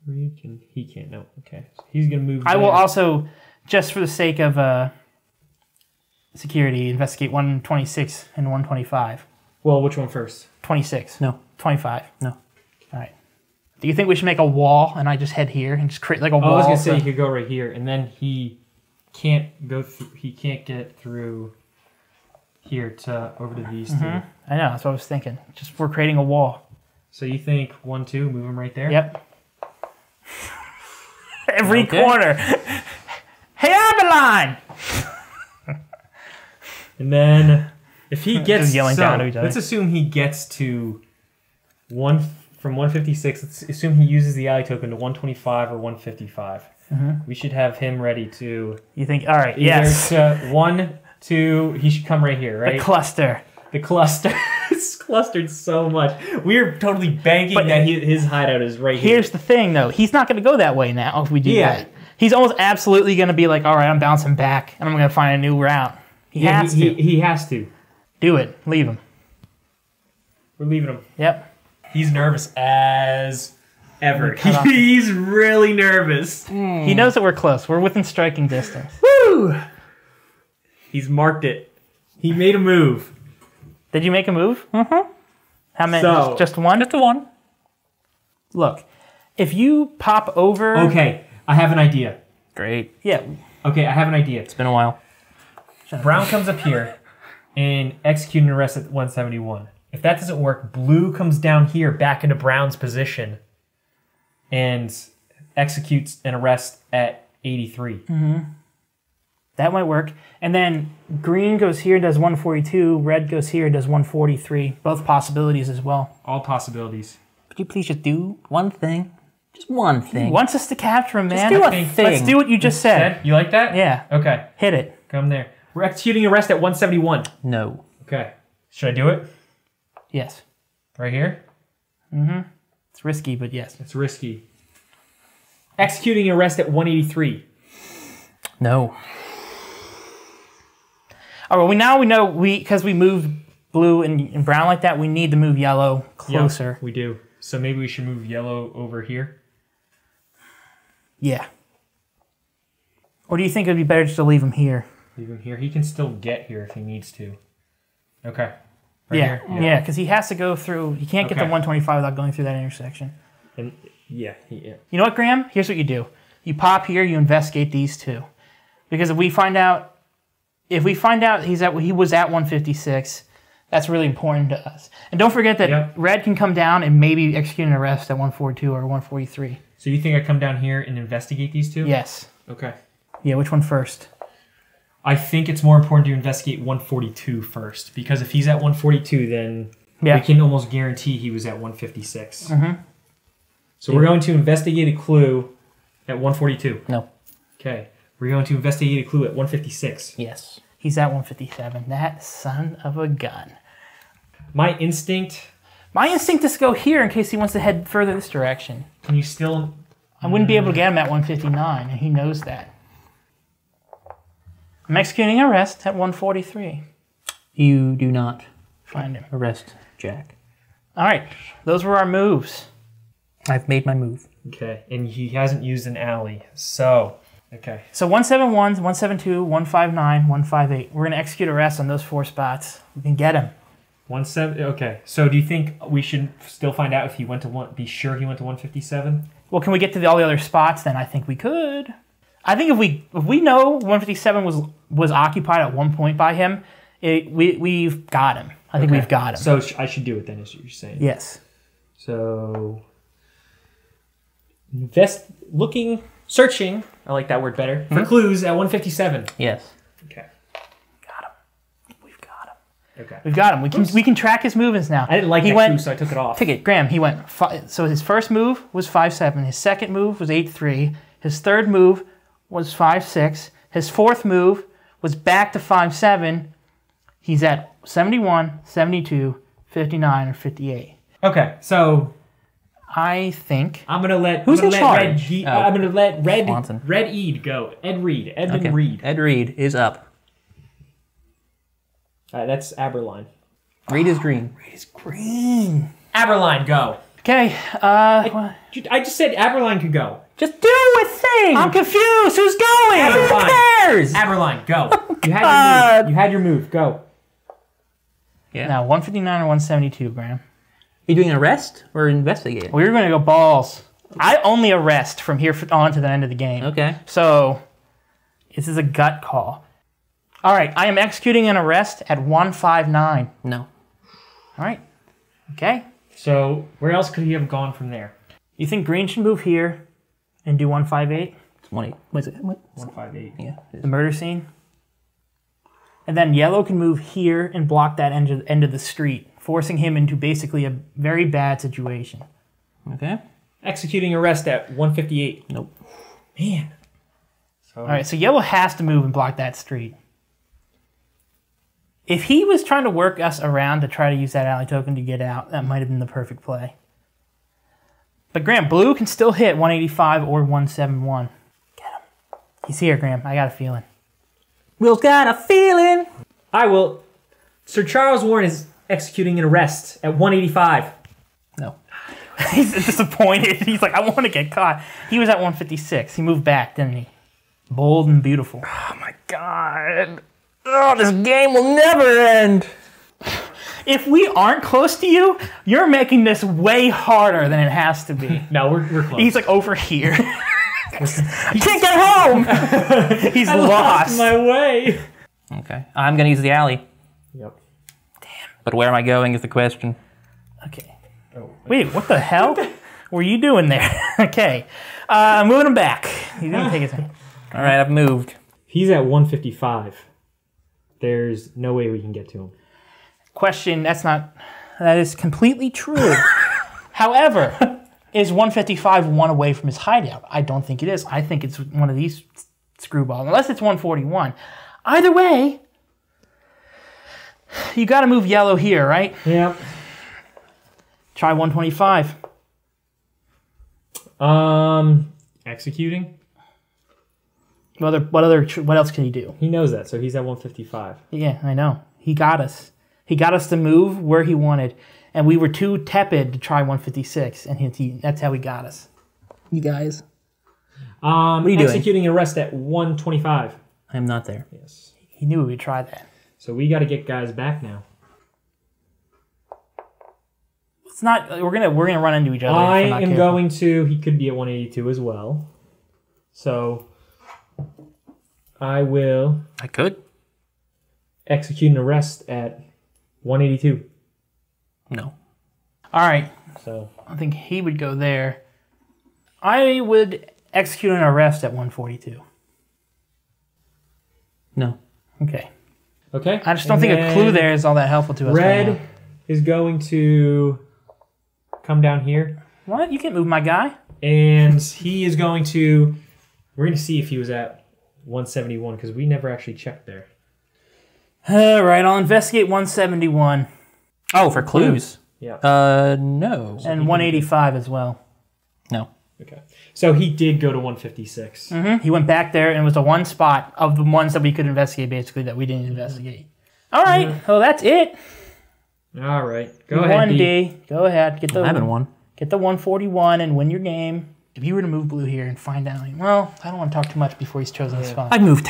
Reid can he can't no. Okay, so he's gonna move. I will also, just for the sake of uh, security, investigate 126 and 125. Well, which one first? 26. No. 25. No. All right. Do you think we should make a wall and I just head here and just create like a Oh, wall? I was gonna for- say he could go right here, and then he can't go through. He can't get through here to over to these mm-hmm. two. I know. That's what I was thinking. Just we're creating a wall. So you think one, two, move him right there? Yep. Every Okay. corner. hey, Abberline! And then if he gets Just yelling so, down to each other. let's assume he gets to one from 156. Let's assume he uses the alley token to 125 or 155. Mm-hmm. We should have him ready to You think? All right. Yes. to one, two. He should come right here, right? The cluster. The cluster. it's clustered so much. We're totally banking But- that he, his hideout is right here. Here's the thing, though. He's not going to go that way now if we do Yeah. that. He's almost absolutely going to be like, all right, I'm bouncing back and I'm going to find a new route. He Yeah, has he, to. He, he has to. do it. Leave him. We're leaving him. Yep. He's nervous as ever. He's really nervous. He knows that we're close. We're within striking distance. Woo! He's marked it. He made a move. Did you make a move? Mm-hmm. How many? So- just one? Just the one. Look, if you pop over. Okay, I have an idea. Great. Yeah. Okay, I have an idea. It's been a while. Brown comes up here and execute an arrest at 171. If that doesn't work, blue comes down here back into Brown's position and executes an arrest at 83. Mm-hmm. That might work. And then green goes here, does 142. Red goes here, does 143. Both possibilities as well. All possibilities. Could you please just do one thing? Just one thing. He thing. wants us to capture him, man. Just do a think- thing. Let's do what you just said. Ted, you like that? Yeah. Okay, Hit it. come there. We're executing arrest at 171. No. Okay. Should I do it? Yes. Right here? Mm-hmm. It's risky, but yes. It's risky. Executing arrest at 183. No. All right. we now we know we because we moved blue and, and brown like that. We need to move yellow closer. Yeah, we do. So maybe we should move yellow over here. Yeah. Or do you think it'd be better just to leave him here? Leave him here. He can still get here if he needs to. Okay. Right yeah, here? yeah, because he has to go through. He can't get to 125 without going through that intersection. And yeah, yeah. You know what, Graham? Here's what you do: you pop here, you investigate these two, because if we find out, if we find out he's at he was at 156, that's really important to us. And don't forget that Yep. red can come down and maybe execute an arrest at 142 or 143. So you think I come down here and investigate these two? Yes. Okay. Yeah, which one first? I think it's more important to investigate 142 first because if he's at 142, then Yeah. we can almost guarantee he was at 156. Mhm. So we're going to investigate a clue at 142. No. Okay. We're going to investigate a clue at 156. Yes. He's at 157. That son of a gun. My instinct. My instinct is to go here in case he wants to head further this direction. Can you still? I wouldn't be able to get him at 159, and he knows that. I'm executing arrest at 143. You do not Find him. arrest Jack. All right, those were our moves. I've made my move. Okay. And he hasn't used an alley. So. Okay. So 171, 172, 159, 158. We're going to execute arrest on those four spots. We can get him. One seven. Okay. So do you think we should still find out if he went to one? Be sure he went to 157. Well, can we get to the, all the other spots then? I think we could. I think if we if we know 157 was was occupied at one point by him, it, we we've got him. I think Okay. we've got him. So sh- I should do it then, is what you're saying. yes. So invest looking searching. I like that word better for hmm? clues at 157. Yes. Okay. Got him. We've got him. Okay. We've got him. We can we can track his movements now. I didn't like he that went, clue, so I took it off. Ticket, Graham. He went. So his first move was five seven. His second move was eight three. His third move was five six. His fourth move was back to five seven. He's at 71, 72, 59, or 58. Okay. So I think. I'm gonna let Who's I'm gonna in let Red charge? Ge- Oh. I'm gonna let Red Swanson. Red Eid go. Ed Reid. Edmund Okay. Reid. Ed Reid is up. All right, that's Abberline. Reid is green. It's green. Abberline, go. Okay. Uh, I just said Abberline could go. Just do a thing. I'm confused. Who's going? Abberline. Who cares? Abberline, go. Oh, you had your move. You had your move. Go. Yeah. Now 159 or 172, Graham. Are you doing arrest or investigate? We were going to go balls. I only arrest from here on to the end of the game. Okay. So this is a gut call. All right, I am executing an arrest at 159. No. All right. Okay. So where else could he have gone from there? You think green should move here and do 158? It's one eight. Was it? What? One five eight. Yeah. The murder scene. And then yellow can move here and block that end of, end of the street, forcing him into basically a very bad situation. Okay. Executing arrest at 158. Nope. Man. So All right, so yellow has to move and block that street. If he was trying to work us around to try to use that alley token to get out, that might have been the perfect play. But Graham, blue can still hit 185 or 171. Get him. He's here, Graham. I got a feeling. Will's got a feeling. I will. Sir Charles Warren is executing an arrest at 185. No. He's disappointed. He's like, I want to get caught. He was at 156. He moved back, didn't he? Bold and beautiful. Oh my god. Oh, this game will never end. If we aren't close to you, you're making this way harder than it has to be. No, we're, we're close. He's like over here. I can't get home. He's I lost. my way. Okay. I'm gonna use the alley. Yep. Damn. But where am I going is the question. Okay. Oh, Wait, what the hell were you doing there? okay. Uh, I'm moving him back. He's gonna take his. All right, I've moved. He's at 155. There's no way we can get to him. Question. That's not. That is completely true. However, is 155 one away from his hideout? I don't think it is. I think it's one of these screwballs, unless it's 141. Either way, you got to move yellow here, right? Yep. Try 125. Um, executing. What other? What other? What else can he do? He knows that, so he's at 155. Yeah, I know. He got us. He got us to move where he wanted, and we were too tepid to try 156, and he, he, that's how he got us. You guys. Um, are you doing? executing arrest at 125. I'm not there. Yes. He knew we would try that. So we got to get guys back now. It's not. We're gonna we're gonna run into each other. if I we're not am careful. going to. He could be at 182 as well. So I will I could. execute an arrest at 182. No. All right. So I think he would go there. I would execute an arrest at 142. No. Okay. Okay. I just don't And think a clue there is all that helpful to us. Red now. is going to come down here, What? You can't move my guy? and he is going to. We're going to see if he was at 171 because we never actually checked there. All right, I'll investigate 171 Oh, for clues. Yeah. Uh, no. and 185 as well. No. Okay. So he did go to 156. hmm He went back there and it was the one spot of the ones that we could investigate, basically, that we didn't investigate. All right, well, that's it. All right. Go ahead. B. 1D. Go ahead. Get the, I haven't won. get the 141 and win your game. If you were to move blue here and find out, well, I don't want to talk too much before he's chosen a spot. I moved.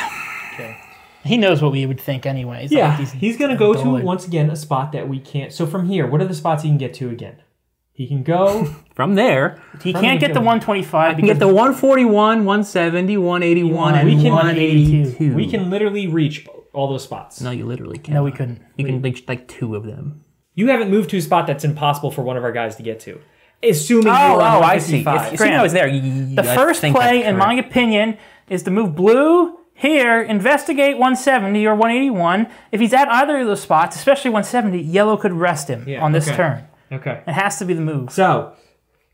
Okay. He knows what we would think anyways. Yeah, like he's, going to go to once again a spot that we can't. So from here, what are the spots he can get to again? He can go. From there, He From can't get the 125 He can get the 141, 170, 181, And and we can- 182. we can literally reach all those spots. No, you literally can't. No, we couldn't. You can reach like two of them. You haven't moved to a spot that's impossible for one of our guys to get to. Assuming Oh, you're on oh, I see. 155. If, assuming I was there. The first play, in my opinion, is to move blue here, investigate 170 or 181. If he's at either of those spots, especially 170, yellow could rest him Yeah, on this okay. turn. Okay. It has to be the move. So,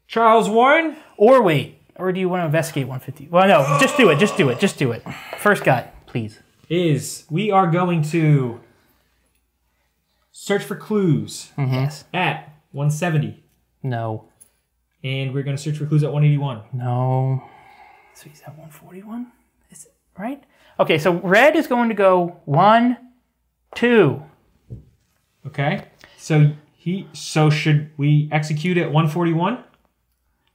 Charles Warren, Or wait, or do you want to investigate 150? Well, no, just do it. Just do it. Just do it. First guy. please. is we are going to search for clues mm-hmm. Yes. at 170, No. and we're going to search for clues at 181. No. So he's at 141. Is it right? Okay, so red is going to go one, two. Okay. So he. So should we execute at 141?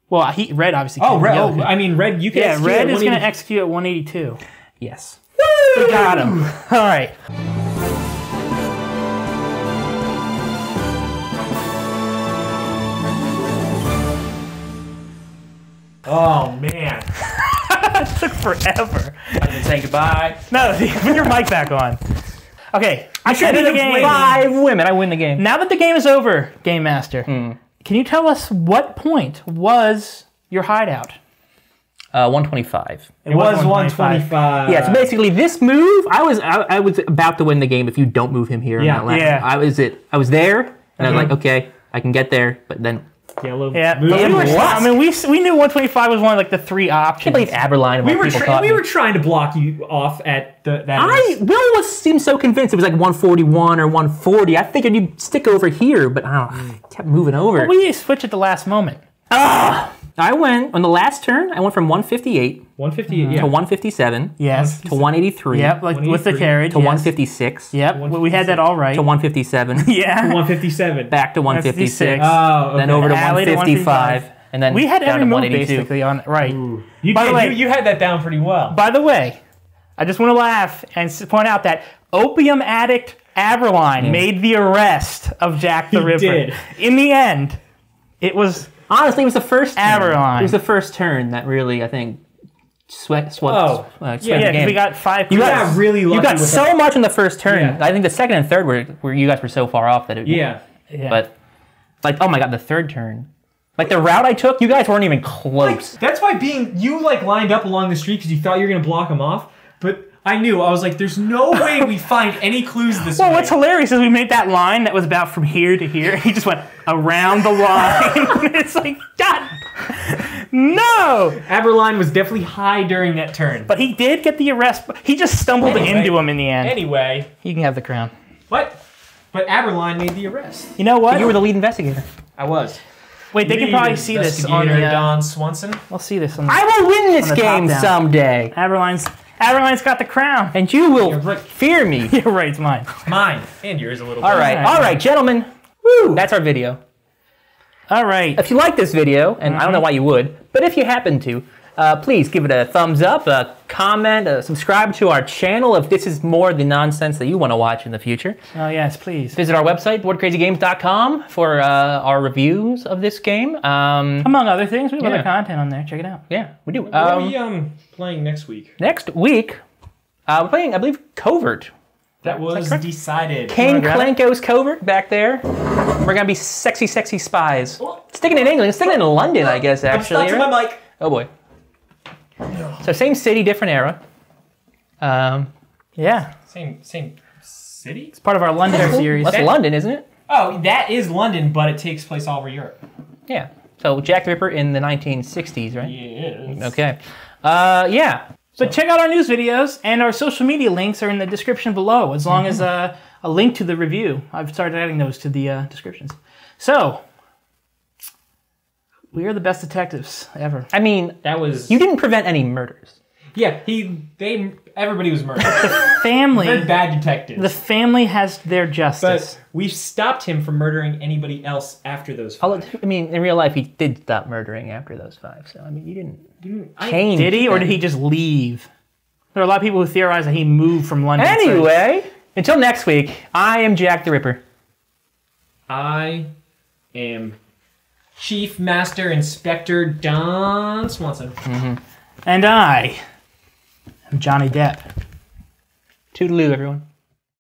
Well, he red obviously. Oh, red. Oh. I mean, red. You can. yeah, execute red at is going to execute at 182. Yes. We got him. All right. Oh man. Took forever. I've been saying goodbye. No, put your mic back on. Okay, I should the game. Five women. I win the game. Now that the game is over, Game Master, can you tell us what point was your hideout? Uh, 125. It was 125. Yeah, so basically this move, I was I, I was about to win the game if you don't move him here. in Yeah. that last- Yeah. I was it. I was there, and I was like, okay, I can get there, but then Yellow. Yeah, move but we were. I mean, we, we knew 125 was one of like the three I options. believe Abberline and we what were people tra- thought. we me. were trying to block you off at the that. I Will was seemed so convinced it was like 141 or 140. I figured you'd stick over here, but I don't. know. I kept moving over. we switched at the last moment. Ah! I went on the last turn. I went from 158 150. to 157 Yes. to 183 Yep, like with the carriage. to yes. 156 Yep, we- we had that all right. to 157 yeah. To 157. back to 156 Oh, okay. then over to Alley to 155 and then We had down every to move basically on right. You By the way- you, you had that down pretty well. By the way, I just want to laugh and point out that opium addict Abberline made the arrest of Jack the He Ripper. did. In the end, it was Honestly, it was the first turn. Abberline. It was the first turn that really, I think, sweat, swept, Oh, uh, swept yeah, the game. we got five. you clues. got, got really you got with so that. much in the first turn. Yeah. I think the second and third were where you guys were so far off that it. yeah. Yeah. But like, oh my god, the third turn, like the route I took, you guys weren't even close. That's why being you like lined up along the street because you thought you were gonna block them off, but I knew I was like, "There's no way we find any clues this Well, way." what's hilarious is we made that line that was about from here to here. He just went around the line. it's like, God, no! Abberline was definitely high during that turn. But he did get the arrest. He just stumbled Anyway. into him in the end. anyway, You can have the crown. what? But Abberline made the arrest. You know what? you were the lead investigator. I was. Wait, they can probably see this on the. Uh, Don Swanson. we'll see this on the. I will win this On the top game someday, Abberline's. Abberline's got the crown. and you will right. fear me. You're right, it's mine. Mine and yours a little. All bit. right, Alright. all right, gentlemen. Woo! That's our video. All right. If you like this video, and I don't mm-hmm. know why you would, but if you happen to, uh, please give it a thumbs up, a comment, uh, subscribe to our channel if this is more the nonsense that you want to watch in the future. Oh yes, please. Visit our website, boardcrazygames.com, for uh, our reviews of this game. Um, Among other things, we have Yeah. other content on there. Check it out. yeah, we do. What are Um, we um playing next week? next week, uh, we're playing, I believe, Covert. That was correct? decided. Kane grab it? Klenko's Covert back there. We're gonna be sexy, sexy spies. Sticking in England, sticking in London, I guess, actually. I'm stuck right? my mic. Oh boy. So same city, different era. Um, Yeah, Same same city. it's part of our London series. that's London, isn't it? Oh, that is London, but it takes place all over Europe. Yeah. So Jack the Ripper in the 1960s, right? Yes. Okay. Uh, yeah. But check out our news videos and our social media links are in the description below, as long as uh, a link to the review. I've started adding those to the uh, descriptions. So, we are the best detectives ever. I mean, That was you didn't prevent any murders. yeah. He they everybody was murdered. The family, Very bad detectives. the family has their justice. but we stopped him from murdering anybody else after those. Although, Five. I mean, in real life, he did stop murdering after those five. So I mean, you didn't I- change. did he, or did he just leave? There are a lot of people who theorize that he moved from London. first. Anyway, until next week, I am Jack the Ripper. I am Chief Master Inspector Don Swanson. Mm-hmm. and I am Johnny Depp. Toodaloo, everyone.